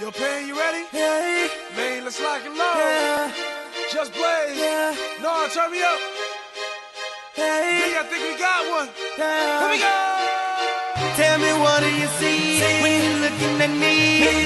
Yo, Pain, you ready? Yeah, Man, let's lock and load. yeah, Just blaze. yeah, No, turn me up. yeah, Big, I think we got one. yeah. Here we go. Tell me what do you see when you're looking at me?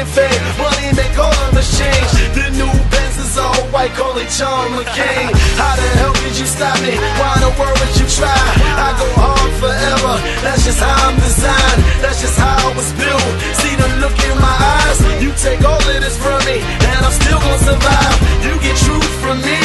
and fame, money make all of us change. The new Benz is all white, call it John McCain. How the hell could you stop me? Why in the world would you try? I go hard forever, that's just how I'm designed. That's just how I was built. See the look in my eyes, you take all of this from me, and I'm still gonna survive. You get truth from me,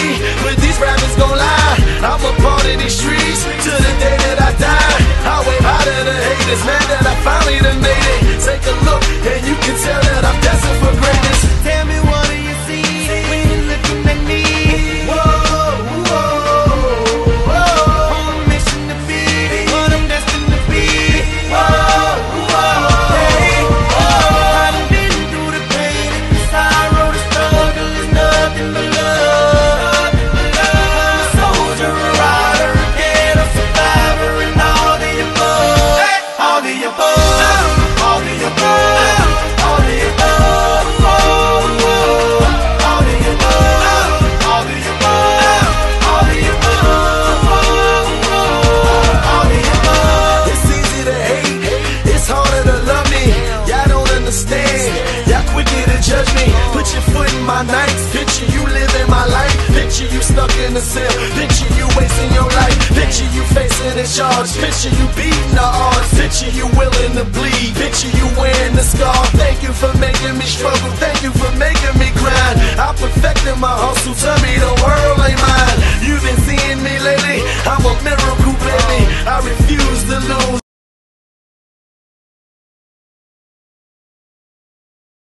my nights, picture you living my life. Picture you stuck in the cell, picture you wasting your life. Picture you facing a charge, picture you beating the odds. Picture you willing to bleed, picture you wearing the scar. Thank you for making me struggle, thank you for making me grind. I perfected my hustle,